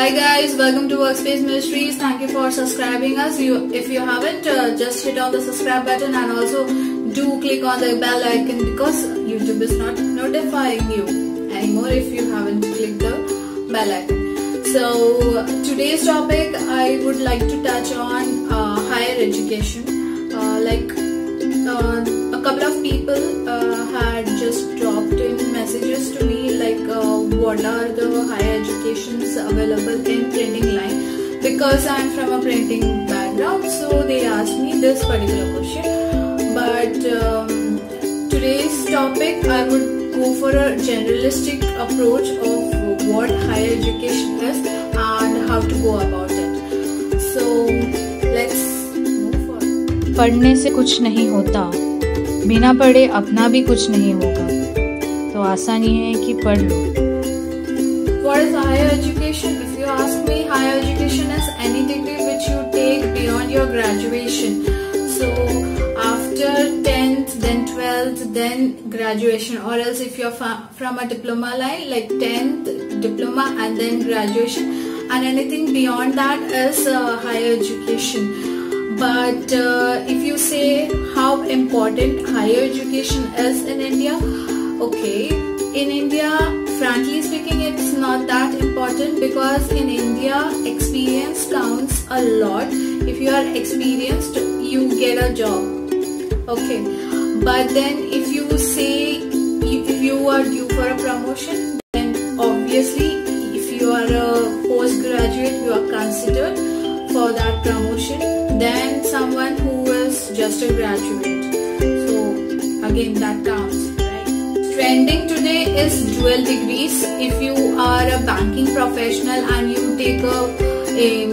Hi guys, welcome to Workspace Mysteries. Thank you for subscribing us. You, if you haven't, uh, just hit on the subscribe button and also do click on the bell icon because YouTube is not notifying you anymore if you haven't clicked the bell icon. So today's topic, I would like to touch on uh, higher education. Uh, like uh, a couple of people uh, had just dropped in messages to me like uh, what are the higher educations available in printing line because I'm from a printing background so they asked me this particular question but um, today's topic I would go for a generalistic approach of what higher education is and how to go about it so let's पढ़ने से कुछ नहीं होता बिना पढ़े अपना भी कुछ नहीं होगा तो आसान ये है कि पढ़ लो What is higher education? If you ask me, higher education is any degree which you take beyond your graduation. So after 10th, then 12th, then graduation, or else if you're from a diploma line, like 10th, diploma, and then graduation, and anything beyond that is uh, higher education. But uh, if you say how important higher education is in India, okay, in India, frankly speaking, it's not that important because in India, experience counts a lot. If you are experienced, you get a job. Okay, but then if you say if you are due for a promotion, then obviously, if you are a postgraduate, you are considered for that promotion than someone who is just a graduate. So again, that counts. Trending today is dual degrees. If you are a banking professional and you take a, a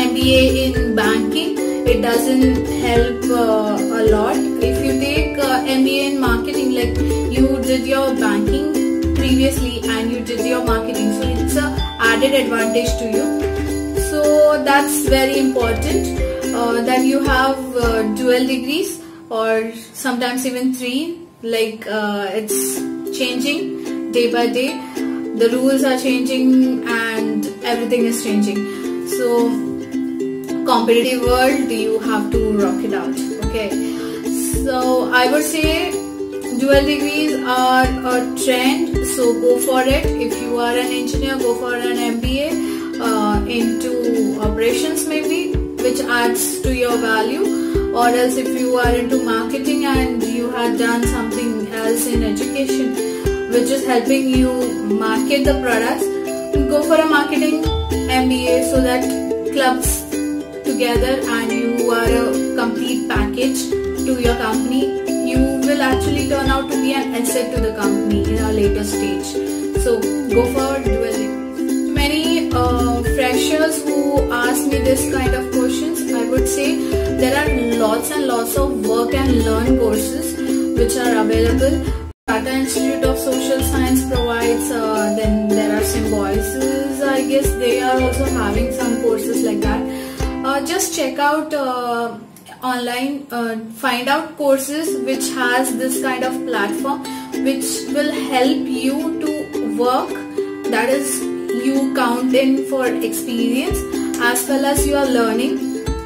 MBA in banking, it doesn't help uh, a lot. If you take uh, MBA in marketing, like you did your banking previously and you did your marketing, so it's a added advantage to you. So that's very important uh, that you have uh, dual degrees or sometimes even three. Like uh, it's changing day by day. The rules are changing and everything is changing. So competitive world, you have to rock it out. Okay. So I would say dual degrees are a trend. So go for it. If you are an engineer, go for an MBA uh, into operations maybe which adds to your value or else if you are into marketing and you have done something else in education which is helping you market the products go for a marketing MBA so that clubs together and you are a complete package to your company you will actually turn out to be an asset to the company in a later stage. So go for dual many uh, freshers who ask me this kind of questions, I would say lots and lots of work and learn courses which are available. Tata Institute of Social Science provides, uh, then there are some Symbiosis, I guess they are also having some courses like that. Uh, just check out uh, online, uh, find out courses which has this kind of platform which will help you to work that is you count in for experience as well as you are learning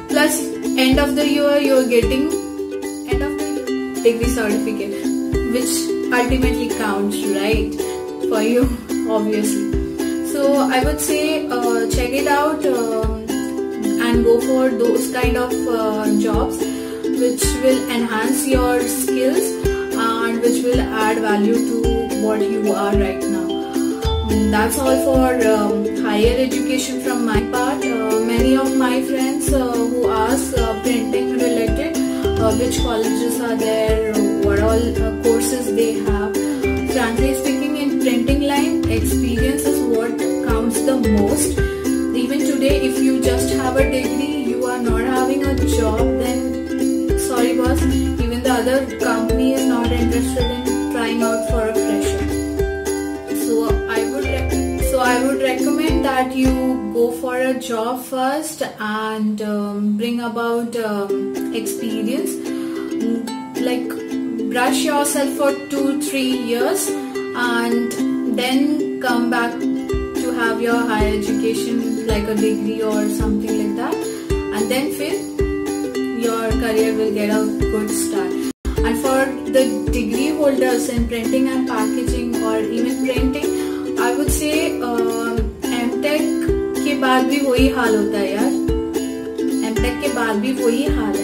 plus end of the year you are getting end of the year degree certificate which ultimately counts right? For you obviously. So i would say uh, check it out um, and go for those kind of uh, jobs which will enhance your skills and which will add value to what you are right now. That's all for um, higher education from my part. Uh, many of my friends uh, which colleges are there, what all uh, courses they have. Frankly speaking, in printing line, experience is what counts the most. Even today, if you just have a degree, you are not having a job, then sorry boss, even the other company is not interested in trying out for a fresher. So I would so I would recommend that you go for a job first and um, bring about um, experience. Like brush yourself for two, three years and then come back to have your higher education like a degree or something like that and then फिर your career will get a good start and for the degree holders in printing and packaging or even printing I would say uh, MTech के बाद भी वही हाल होता है यार MTech के बाद भी वही हाल है